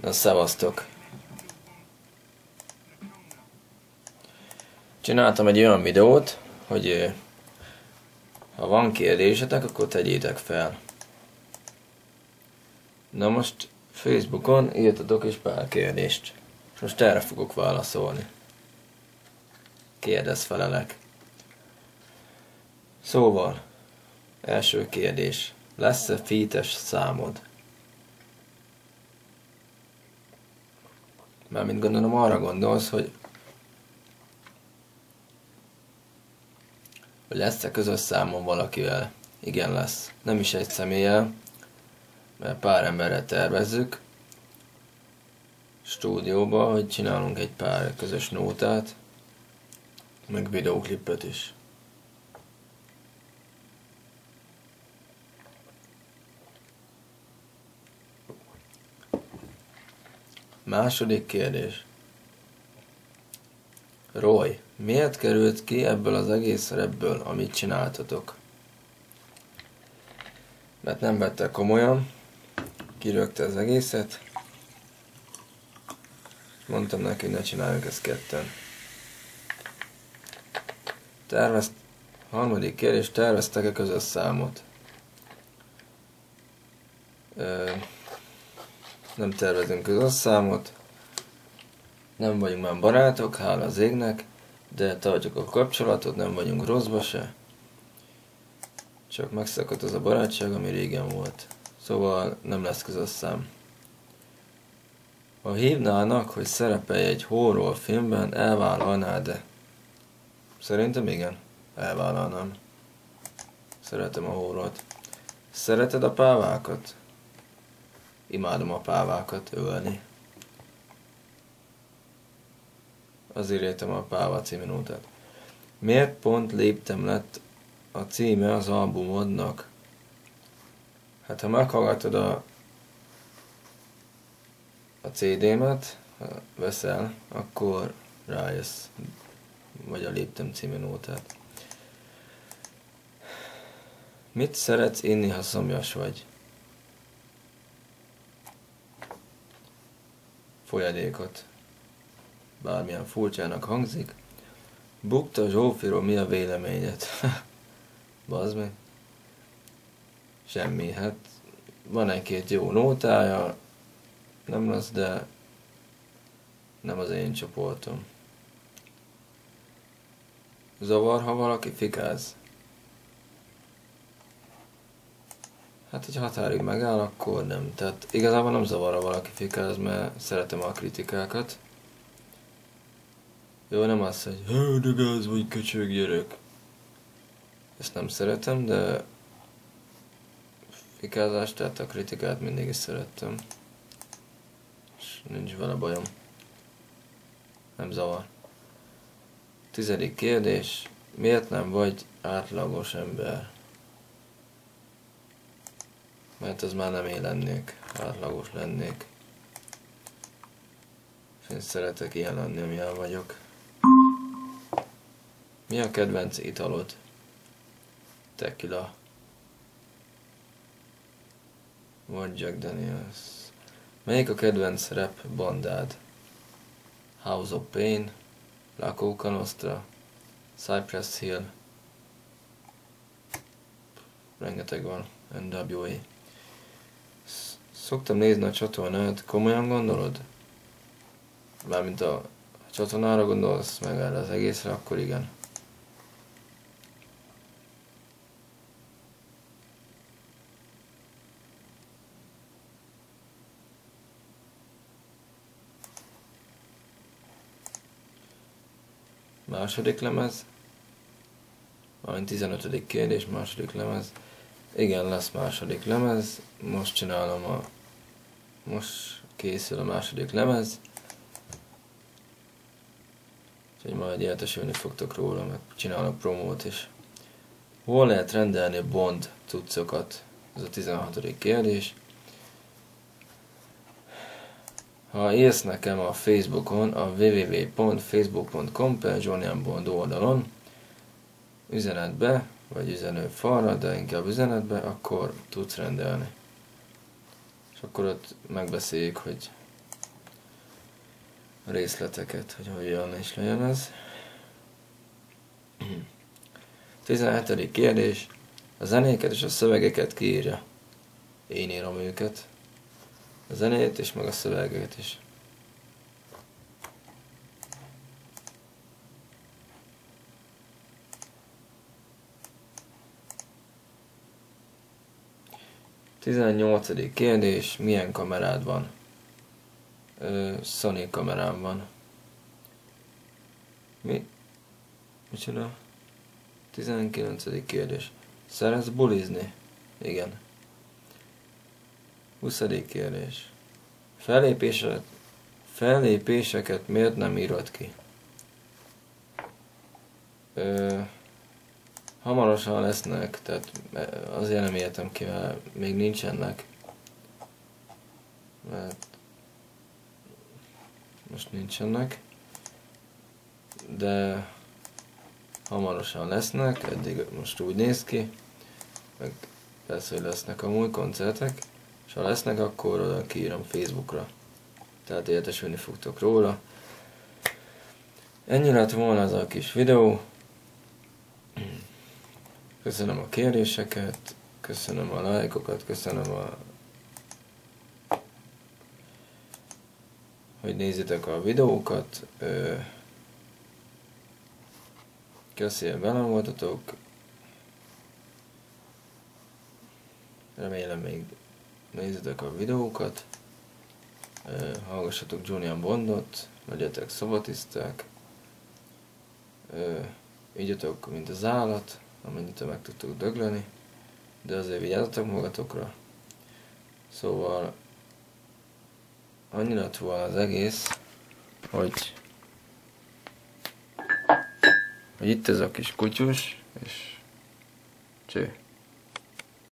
Na, szevasztok! Csináltam egy olyan videót, hogy ha van kérdésetek, akkor tegyétek fel. Na most Facebookon írtatok is pár kérdést. És most erre fogok válaszolni. Kérdez felelek. Szóval, első kérdés. Lesz-e fites számod? Mármint gondolom arra gondolsz, hogy hogy lesz-e közös számom valakivel. Igen, lesz. Nem is egy személlyel, mert pár emberre tervezzük stúdióba, hogy csinálunk egy pár közös nótát, meg videóklipet is. Második kérdés. Roy, miért került ki ebből az egész repből, amit csináltatok? Mert nem vette komolyan, kirögte az egészet. Mondtam neki, hogy ne csináljuk ezt ketten. Tervez... Harmadik kérdés, terveztek-e közös számot? Ö, nem tervezünk közös számot. Nem vagyunk már barátok, hála az égnek, de tartjuk a kapcsolatot, nem vagyunk rosszba se. Csak megszakadt az a barátság, ami régen volt. Szóval nem lesz közös szám. Ha hívnának, hogy szerepelj egy horror filmben, elvállalnád-e? Szerintem igen, elvállalnám. Szeretem a horrort. Szereted a pávákat? Imádom a pávákat ölni. Azért értem a Páva című. Miért pont léptem lett a címe az albumodnak? Hát ha meghallgatod a, a CD-met, ha veszel, akkor rájössz, vagy a Léptem című nótát. Mit szeretsz inni, ha szomjas vagy? Folyadékot bármilyen furcsának hangzik. Bukta Zsófiról mi a véleményed? Bazd meg. Semmi, hát van egy-két jó nótája, nem rossz, de nem az én csoportom. Zavar, ha valaki fikáz? Hát, hogy határig megáll, akkor nem. Tehát igazából nem zavar, ha valaki fikáz, mert szeretem a kritikákat. Jó, nem az, hogy de gáz vagy köcsög gyerek. Ezt nem szeretem, de fikázást, tehát a kritikát mindig is szerettem. És nincs vele bajom. Nem zavar. Tizedik kérdés. Miért nem vagy átlagos ember? Mert az már nem én lennék, átlagos lennék. Én szeretek ilyen lenni, amilyen vagyok. Mi a kedvenc italod? Tequila. Vagy Jack Daniels. Melyik a kedvenc rap bandád? House of Pain, La Coca Cypress Hill. Rengeteg van, NWA. Szoktam nézni a csatornát, komolyan gondolod? Mármint a csatornára gondolsz, meg erre az egészre, akkor igen. Második lemez. Majd 15. kérdés, második lemez. Igen, lesz második lemez. Most csinálom a... Most készül a második lemez. Úgyhogy majd értesülni fogtok róla, meg csinálok promót is. Hol lehet rendelni Bond cuccokat? Ez a 16. kérdés. Ha írsz nekem a Facebookon, a www.facebook.com per Bond oldalon, üzenetbe, vagy üzenő falra, de inkább üzenetbe, akkor tudsz rendelni. És akkor ott megbeszéljük, hogy részleteket, hogy hogyan is legyen ez. 17. kérdés. A zenéket és a szövegeket kiírja. Én írom őket. A zenét és meg a szövegeket is. Tizennyolcadik kérdés. Milyen kamerád van? Ö, Sony kamerám van. Mi? Micsoda? 19. kérdés. Szeretsz bulizni? Igen. 20. kérdés. Fellépéseket, fellépéseket miért nem írod ki? Ö, hamarosan lesznek, tehát azért nem értem ki, mert még nincsenek. Mert most nincsenek. De hamarosan lesznek, eddig most úgy néz ki, meg persze, hogy lesznek amúgy koncertek, és ha lesznek, akkor oda kiírom Facebookra. Tehát értesülni fogtok róla. Ennyi lett volna az a kis videó. Köszönöm a kérdéseket, köszönöm a lájkokat, köszönöm a hogy nézitek a videókat. Köszönöm, velem voltatok. Remélem még nézzetek a videókat. Hallgassatok Julian Bondot, legyetek szobatiszták. Igyatok, mint az állat, amennyit meg tudtok dögleni. De azért vigyázzatok magatokra. Szóval annyira volna az egész, hogy hogy itt ez a kis kutyus, és cső.